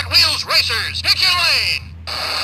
Hot Wheels Racers, pick your lane!